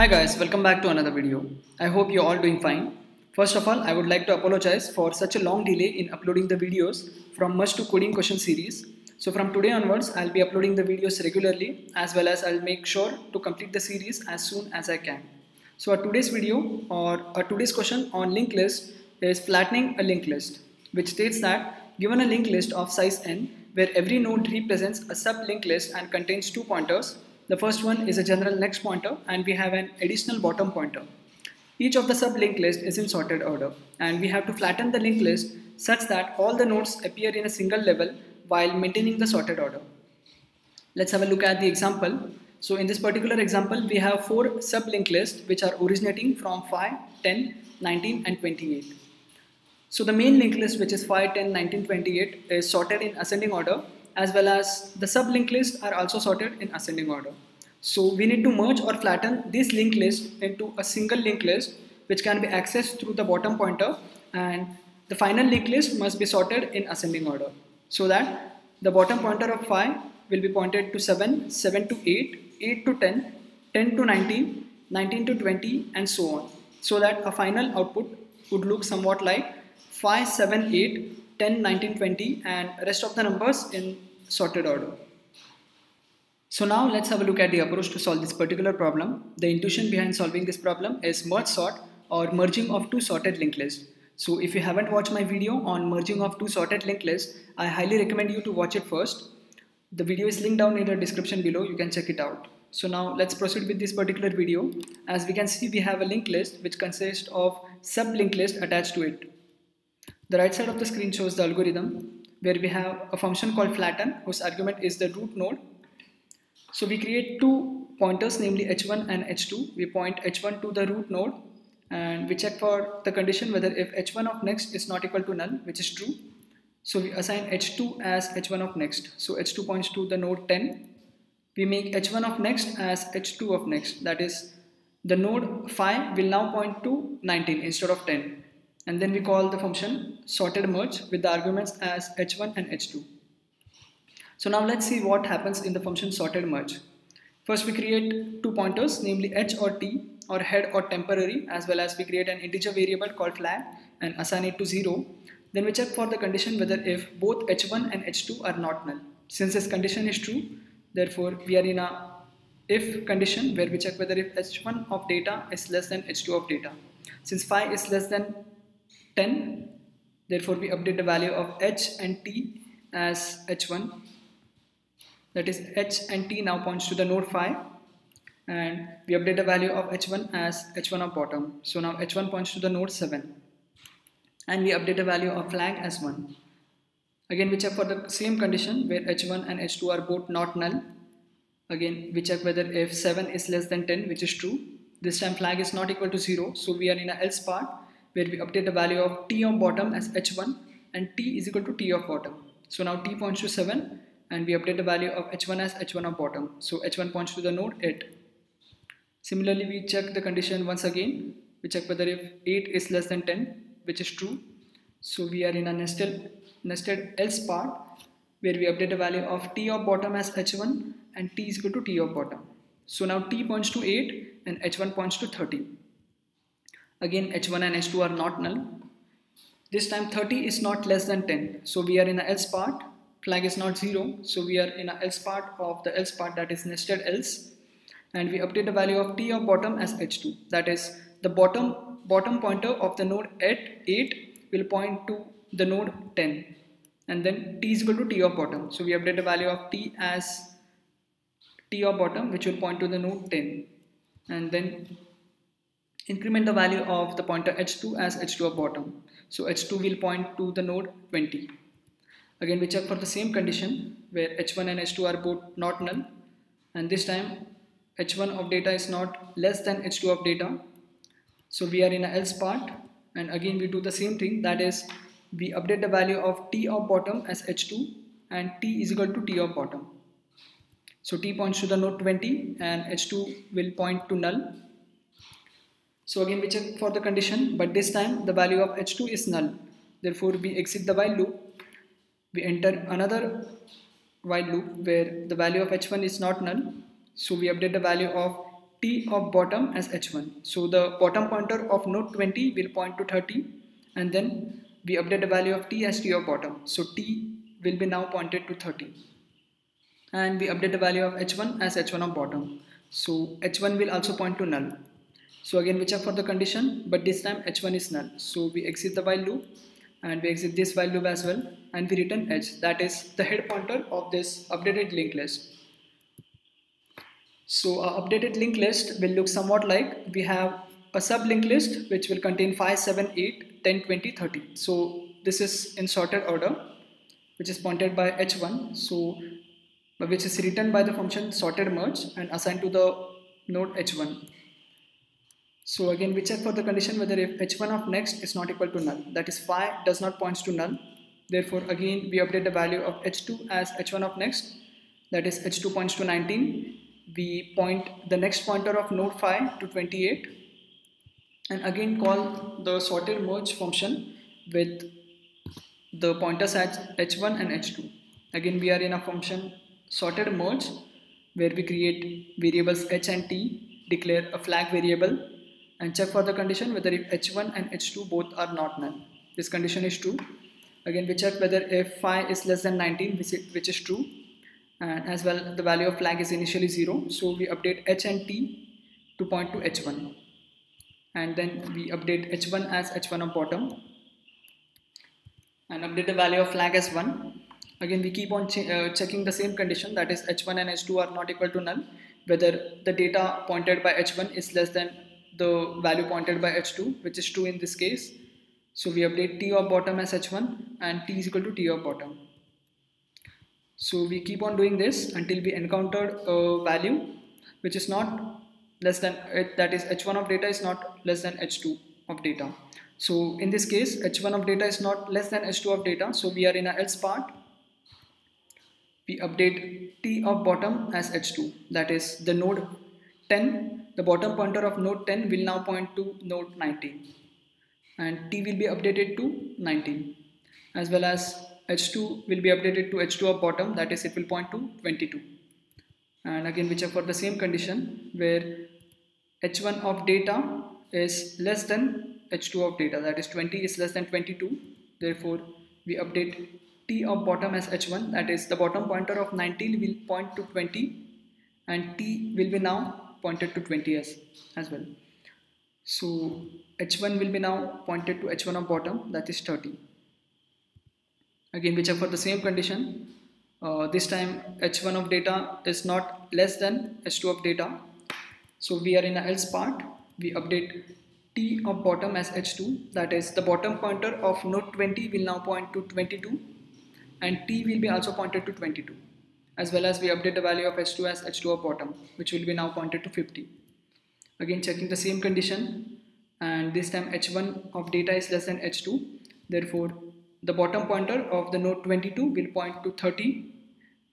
Hi guys, welcome back to another video. I hope you're all doing fine. First of all, I would like to apologize for such a long delay in uploading the videos from Must Do Coding question series. So from today onwards, I'll be uploading the videos regularly as well as I'll make sure to complete the series as soon as I can. So our today's video or our today's question on linked list is flattening a linked list, which states that given a linked list of size n, where every node represents a sub-linked list and contains two pointers, the first one is a general next pointer and we have an additional bottom pointer. Each of the sub-linked list is in sorted order and we have to flatten the linked list such that all the nodes appear in a single level while maintaining the sorted order. Let's have a look at the example. So in this particular example, we have four sub-linked lists which are originating from 5, 10, 19 and 28. So the main linked list which is 5, 10, 19, 28 is sorted in ascending order as well as the sub-linked lists are also sorted in ascending order. So we need to merge or flatten this linked list into a single linked list which can be accessed through the bottom pointer and the final linked list must be sorted in ascending order so that the bottom pointer of 5 will be pointed to 7, 7 to 8, 8 to 10, 10 to 19, 19 to 20 and so on so that a final output would look somewhat like 5, 7, 8, 10, 19, 20 and rest of the numbers in sorted order. So now let's have a look at the approach to solve this particular problem. The intuition behind solving this problem is merge sort or merging of two sorted linked lists. So if you haven't watched my video on merging of two sorted linked lists, I highly recommend you to watch it first. The video is linked down in the description below, you can check it out. So now let's proceed with this particular video. As we can see, we have a linked list which consists of sub-linked list attached to it. The right side of the screen shows the algorithm where we have a function called flatten whose argument is the root node. So we create two pointers namely h1 and h2. We point h1 to the root node and we check for the condition whether if h1 of next is not equal to null which is true. So we assign h2 as h1 of next. So h2 points to the node 10. We make h1 of next as h2 of next that is the node 5 will now point to 19 instead of 10 and then we call the function sorted merge with the arguments as h1 and h2. So now let's see what happens in the function sorted merge. First we create two pointers namely h or t or head or temporary as well as we create an integer variable called flag and assign it to 0. Then we check for the condition whether if both h1 and h2 are not null. Since this condition is true, therefore we are in a if condition where we check whether if h1 of data is less than h2 of data. Since phi is less than 10 therefore we update the value of h and t as h1 that is h and t now points to the node 5 and we update the value of h1 as h1 of bottom. So now h1 points to the node 7 and we update the value of flag as 1 again we check for the same condition where h1 and h2 are both not null. Again we check whether if 7 is less than 10 which is true. This time flag is not equal to 0 so we are in a else part where we update the value of t of bottom as h1 and t is equal to t of bottom. So now t points to 7 and we update the value of h1 as h1 of bottom. So h1 points to the node 8. Similarly, we check the condition once again. We check whether if 8 is less than 10, which is true. So we are in a nested, nested else part where we update the value of t of bottom as h1 and t is equal to t of bottom. So now t points to 8 and h1 points to 30. Again h1 and h2 are not null. This time 30 is not less than 10. So we are in a else part. Flag is not 0. So we are in a else part of the else part that is nested else. And we update the value of t of bottom as h2. That is the bottom bottom pointer of the node at 8 will point to the node 10 and then t is equal to t of bottom so we update the value of t as t of bottom which will point to the node 10 and then increment the value of the pointer h2 as h2 of bottom. So h2 will point to the node 20. Again we check for the same condition where h1 and h2 are both not null and this time h1 of data is not less than h2 of data. So we are in a else part and again we do the same thing that is we update the value of t of bottom as h2 and t is equal to t of bottom. So t points to the node 20 and h2 will point to null so again we check for the condition but this time the value of h2 is null. Therefore we exit the while loop. We enter another while loop where the value of h1 is not null. So we update the value of t of bottom as h1 so the bottom pointer of node 20 will point to 30 and then we update the value of t as t of bottom so t will be now pointed to 30 and we update the value of h1 as h1 of bottom so h1 will also point to null so again we check for the condition? But this time h1 is null. So we exit the while loop and we exit this while loop as well and we return h. That is the head pointer of this updated linked list. So our updated linked list will look somewhat like we have a sub linked list which will contain 5 7 8 10 20 30 so this is in sorted order which is pointed by h1 so which is written by the function sorted merge and assigned to the node h1 so again we check for the condition whether if h1 of next is not equal to null. That is phi does not points to null. Therefore again we update the value of h2 as h1 of next. That is h2 points to 19 we point the next pointer of node phi to 28 and again call the sorted merge function with the pointers at h1 and h2 again we are in a function sorted merge where we create variables h and t declare a flag variable and check for the condition whether if h1 and h2 both are not null. This condition is true. Again we check whether if phi is less than 19 which is, true. And as well the value of flag is initially 0 so we update h and t to point to h1 and then we update h1 as h1 of bottom. And update the value of flag as 1 again we keep on ch uh, checking the same condition. That is h1 and h2 are not equal to null. Whether the data pointed by h1 is less than the value pointed by h2 which is true in this case. So we update t of bottom as h1 and t is equal to t of bottom. So we keep on doing this until we encounter a value which is not less than it. that is h1 of data is not less than h2 of data. So in this case h1 of data is not less than h2 of data. So we are in a else part. We update t of bottom as h2 that is the node 10 the bottom pointer of node 10 will now point to node 19 and t will be updated to 19 as well as h2 will be updated to h2 of bottom that is it will point to 22 and again we check for the same condition where h1 of data is less than h2 of data that is 20 is less than 22 therefore we update t of bottom as h1 that is the bottom pointer of 19 will point to 20 and t will be now pointed to 20 as, as well. So h1 will be now pointed to h1 of bottom that is 30. Again we check for the same condition. Uh, this time h1 of data is not less than h2 of data. So we are in a else part. We update t of bottom as h2 that is the bottom pointer of node 20 will now point to 22 and t will be also pointed to 22 as well as we update the value of h2 as h2 of bottom which will be now pointed to 50 again checking the same condition and this time h1 of data is less than h2 therefore the bottom pointer of the node 22 will point to 30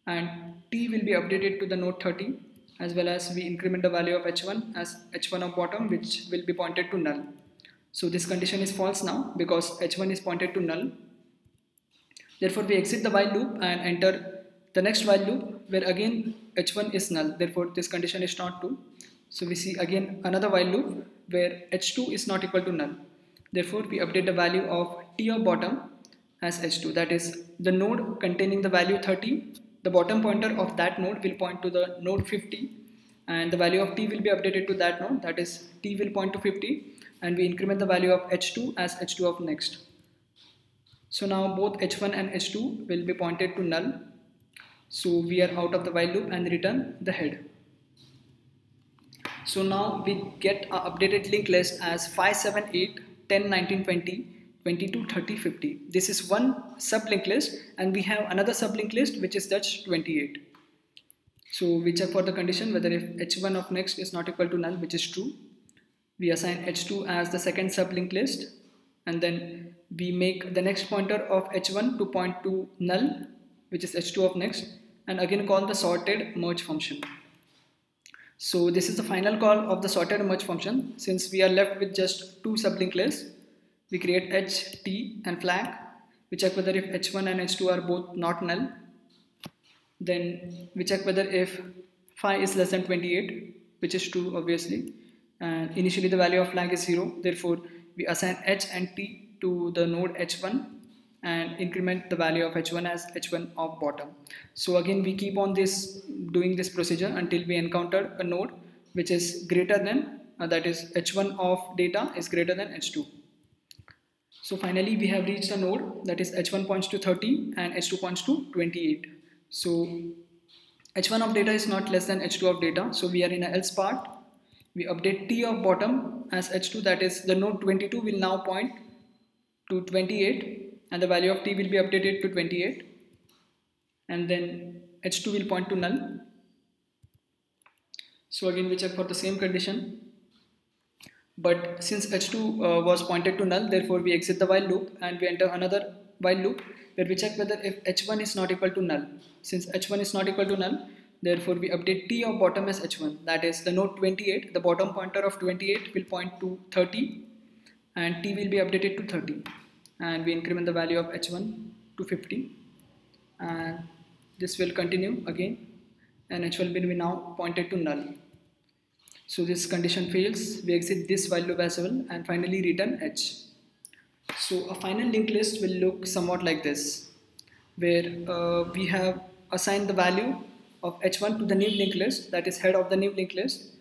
and t will be updated to the node 30 as well as we increment the value of h1 as h1 of bottom which will be pointed to null. So this condition is false now because h1 is pointed to null. Therefore we exit the while loop and enter the next while loop where again h1 is null therefore this condition is not true. So we see again another while loop where h2 is not equal to null. Therefore we update the value of t of bottom as h2 that is the node containing the value 30 the bottom pointer of that node will point to the node 50 and the value of t will be updated to that node. That is t will point to 50 and we increment the value of h2 as h2 of next. So now both h1 and h2 will be pointed to null so we are out of the while loop and return the head. So now we get our updated linked list as 5 7 8 10 19 20 22 30 50 this is one sublink list and we have another sublink list which is Dutch 28 so we check for the condition whether if h1 of next is not equal to null which is true. We assign h2 as the second sublink list and then we make the next pointer of h1 to point to null which is h2 of next and again call the sorted merge function. So this is the final call of the sorted merge function. Since we are left with just two sublink lists, we create h, t and flag. We check whether if h1 and h2 are both not null. Then we check whether if phi is less than 28 which is true obviously and initially the value of flag is 0 therefore we assign h and t to the node h1 and increment the value of h1 as h1 of bottom. So again we keep on this doing this procedure until we encounter a node which is greater than uh, that is h1 of data is greater than h2 so finally we have reached a node that is h1 points to 30 and h2 points to 28 so h1 of data is not less than h2 of data. So we are in a else part. We update t of bottom as h2 that is the node 22 will now point to 28 and the value of t will be updated to 28 and then h2 will point to null. So again we check for the same condition. But since h2 uh, was pointed to null therefore we exit the while loop and we enter another while loop where we check whether if h1 is not equal to null. Since h1 is not equal to null therefore we update t of bottom as h1 that is the node 28 the bottom pointer of 28 will point to 30 and t will be updated to 30 and we increment the value of h1 to 50 and this will continue again. And h1 will be now pointed to null. So this condition fails. We exit this while loop as well and finally return h. So a final linked list will look somewhat like this where uh, we have assigned the value of h1 to the new linked list that is head of the new linked list.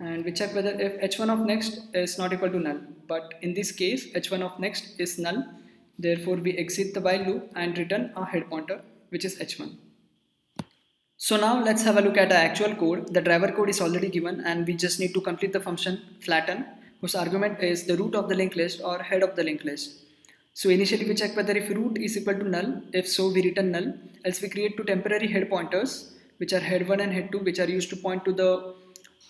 And we check whether if h1 of next is not equal to null. But in this case h1 of next is null Therefore, we exit the while loop and return our head pointer, which is h1. So now let's have a look at our actual code. The driver code is already given and we just need to complete the function flatten whose argument is the root of the linked list or head of the linked list. So initially we check whether if root is equal to null, if so we return null, else we create two temporary head pointers which are head 1 and head 2 which are used to point to the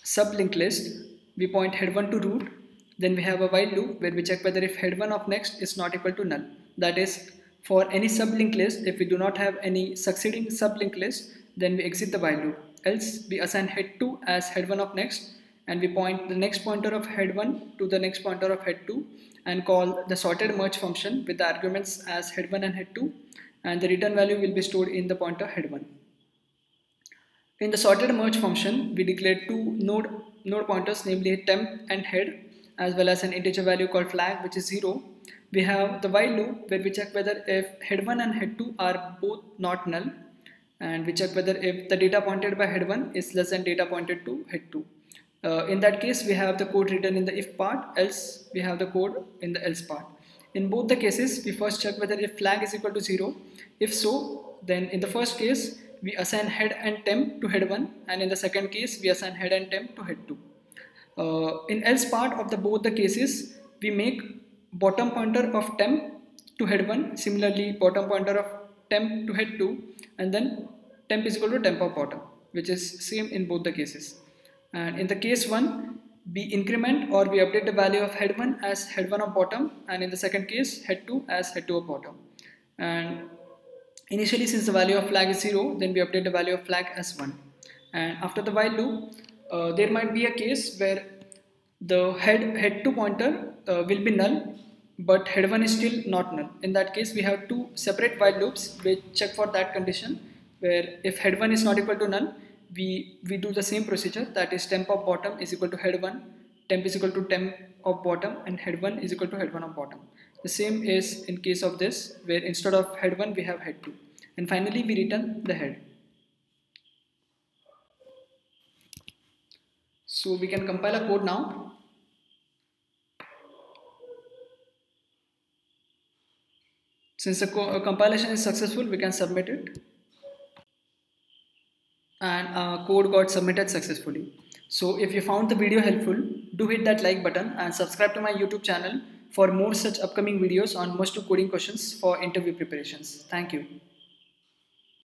sub linked list. We point head 1 to root, then we have a while loop where we check whether if head 1 of next is not equal to null that is for any sublink list if we do not have any succeeding sublink list then we exit the while loop. Else we assign head 2 as head 1 of next and we point the next pointer of head 1 to the next pointer of head 2 and call the sorted merge function with the arguments as head 1 and head 2 and the return value will be stored in the pointer head 1 in the sorted merge function we declare two node node pointers namely temp and head as well as an integer value called flag which is 0 we have the while loop where we check whether if head 1 and head 2 are both not null and we check whether if the data pointed by head 1 is less than data pointed to head 2 uh, in that case we have the code written in the if part else we have the code in the else part. In both the cases we first check whether if flag is equal to 0 if so then in the first case we assign head and temp to head 1 and in the second case we assign head and temp to head 2 uh, in else part of the both the cases we make bottom pointer of temp to head 1 similarly bottom pointer of temp to head 2 and then temp is equal to temp of bottom which is same in both the cases. And in the case 1 we increment or we update the value of head 1 as head 1 of bottom and in the second case head 2 as head 2 of bottom. And initially since the value of flag is 0 then we update the value of flag as 1 and after the while loop uh, there might be a case where the head head 2 pointer uh, will be null but head 1 is still not null. In that case, we have two separate while loops which check for that condition where if head 1 is not equal to null, we, we do the same procedure that is temp of bottom is equal to head 1, temp is equal to temp of bottom and head 1 is equal to head 1 of bottom. The same is in case of this where instead of head 1 we have head 2 and finally we return the head. So we can compile a code now Since the co compilation is successful, we can submit it. And uh, code got submitted successfully. So if you found the video helpful, do hit that like button and subscribe to my YouTube channel for more such upcoming videos on must do coding questions for interview preparations. Thank you.